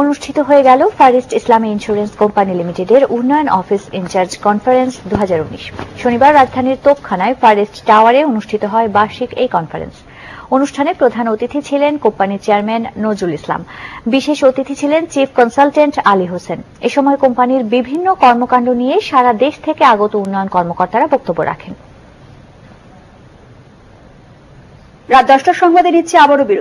অনুষ্ঠিত হয়ে গেল ফারিস্ট ইসলামী ইন্স্যুরেন্স কোম্পানি লিমিটেডের উন্নয়ন অফিস ইনচার্জ কনফারেন্স দুহাজার উনিশ। শনিবার রাজধানীর তোপখানায় ফারিস্ট টাওয়ারে অনুষ্ঠিত হয় বার্ষিক এই কনফারেন্স। অনুষ্ঠানে প্রধান অতিথি ছিলেন কোম্পানির চেয়ারম্যান নজরুল ইসলাম। বিশেষ অতিথি ছিলেন চিফ কনসালটেন্ট আলী হোসেন। এ সময় কোম্পানির বিভিন্ন কর্মকাণ্ড নিয়ে সারা দেশ থেকে আগত উন্নয়ন কর্মকর্তারা বক্তব্য রাখেন। রাত দশটার সংবাদে নিচ্ছে আবারও বিরতি